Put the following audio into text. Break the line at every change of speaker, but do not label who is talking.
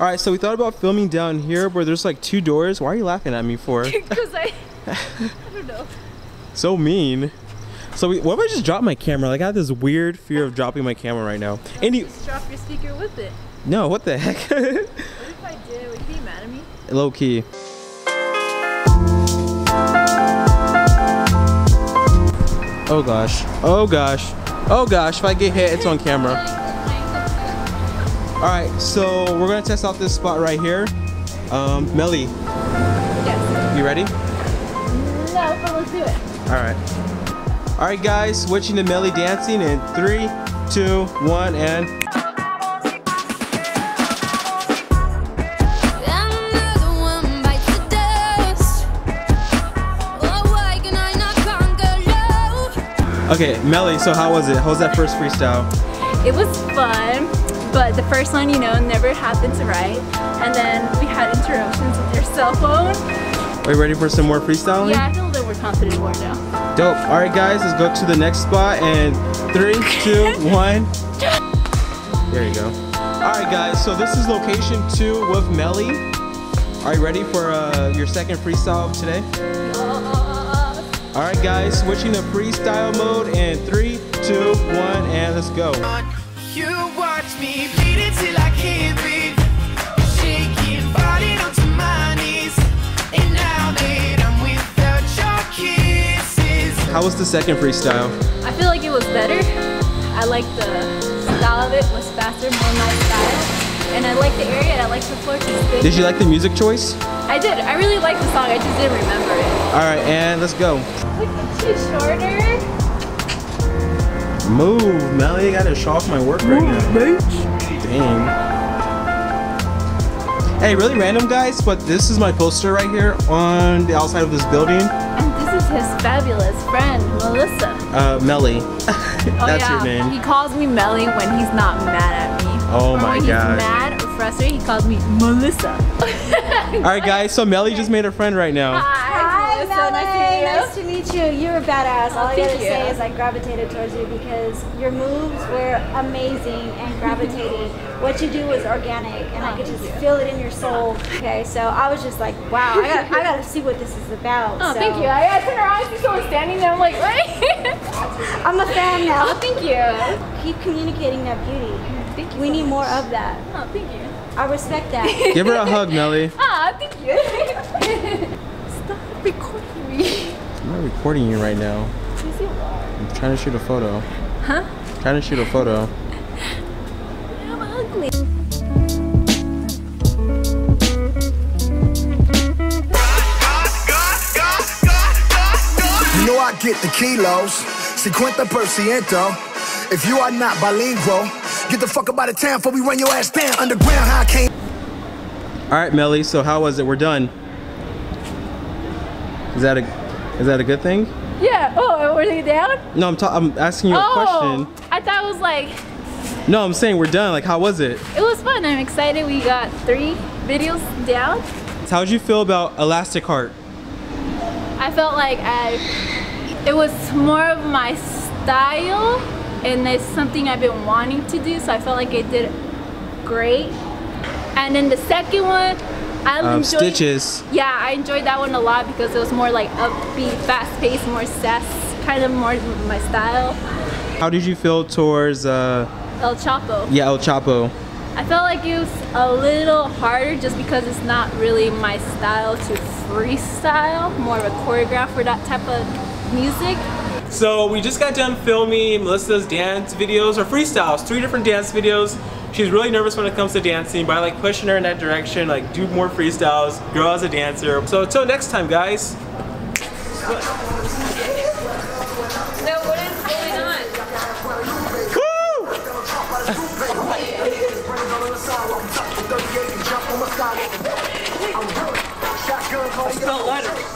All right, so we thought about filming down here where there's like two doors. Why are you laughing at me for?
Because I, I don't know.
so mean. So we, what if I just drop my camera? Like I have this weird fear of dropping my camera right now. Any,
Just drop your speaker with it.
no, what the heck?
What if I did? Would you be mad at me?
Low key. Oh gosh. Oh gosh. Oh gosh. If I get hit, it's on camera. All right, so we're gonna test out this spot right here. Um, Melly,
Yes.
you ready?
No, but let's do it.
All right. All right, guys, switching to Melly dancing in three, two, one, and
Another one bites the dust. Oh, why can I not conquer love?
okay, Melly. So how was it? How was that first freestyle?
It was fun, but the first one, you know, never happened to right. And then we had interruptions with your cell phone.
Are you ready for some more freestyling?
Yeah, I feel a little more confident more now.
Dope. All right, guys, let's go to the next spot. And three, two, one. There you go. All right, guys. So this is location two with Melly. Are you ready for uh, your second freestyle of today? All right, guys, switching to freestyle mode in three, two, one, and let's go.
You watch me bleed it till I can't breathe. Shaking, falling onto my knees. And now that I'm without your kisses.
How was the second freestyle?
I feel like it was better. I like the style of it was faster, more my style. And I like the area and I like the floor to.
Did you like the music choice?
I did. I really liked the song. I just didn't remember it.
All right, and let's go.
Look at you, shorter.
Move, Melly. I gotta show off my work right now. Bitch. Dang. Hey, really random, guys, but this is my poster right here on the outside of this building.
And this is his fabulous friend, Melissa.
Uh, Melly.
Oh,
That's
yeah.
your name.
He calls me Melly when he's not mad at me.
Oh
or
my
when
God.
he's mad or frustrated, he calls me Melissa.
All right, guys. So Melly just made a friend right now.
Hi, Melissa. Nice to meet you.
Nice to meet you. You're a badass. All I
thank
gotta
you.
say is I gravitated towards you because your moves were amazing and gravitated. what you do was organic, and I could just feel it in your soul. Okay, so I was just like, wow, I got, I gotta see what this is about.
Oh,
so,
thank you. I, I turned around and see someone standing there. I'm like, wait.
I'm a fan now.
oh, thank you.
Keep communicating that beauty.
Thank you.
We
so
need
much.
more of that.
Oh, thank you.
I respect that.
Give her a hug, Melly.
Ah, thank you. Stop recording me.
I'm not recording you right now.
Yes, you are.
I'm trying to shoot a photo.
Huh?
Trying to shoot a photo.
I'm ugly.
You know I get the kilos, cincuenta por ciento. If you are not bilingual, get the fuck up out of town before we run your ass down underground. How I came.
All right, Melly. So how was it? We're done. Is that a is that a good thing?
Yeah. Oh, were they down?
No, I'm I'm asking you a
oh,
question.
I thought it was like
No, I'm saying we're done. Like, how was it?
it was fun. I'm excited. We got three videos down.
So how'd you feel about Elastic Heart?
I felt like I it was more of my style and it's something I've been wanting to do so I felt like it did great and then the second one I
Um,
enjoyed
Stitches.
yeah I enjoyed that one a lot because it was more like upbeat fast paced more sass kind of more my style
How did you feel towards uh
El Chapo
yeah El Chapo?
I felt like it was a little harder just because it's not really my style to freestyle more of a choreograph for that type of music
So we just got done filming Melissa's dance videos or freestyles, three different dance videos. She's really nervous when it comes to dancing, but I like pushing her in that direction, like do more freestyles, grow as a dancer. So until next time, guys.
No, what is?
Spell letters.